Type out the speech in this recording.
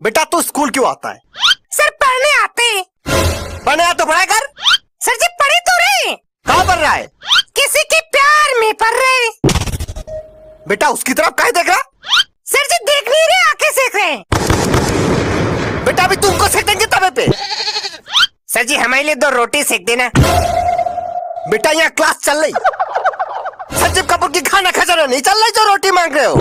बेटा तू स्कूल क्यों आता है? सर पढ़ने आते पढ़ने आते पढ़ाई कर? सर जी पढ़े तो रहे। कहाँ पढ़ रहा है? किसी के प्यार में पढ़ रहे बेटा उसकी तरफ़ कहा देख रहा? सर जी देख नहीं रहे आके सेक रहे बेटा अभी तुमको सेक देंगे तवे पे। सर जी हमारे लिए दो रोटी सेक देना। बेटा यहाँ क्लास चल रही। संजीव कपूर की खाना खजाना नहीं चल रही जो रोटी मांग रहे हो?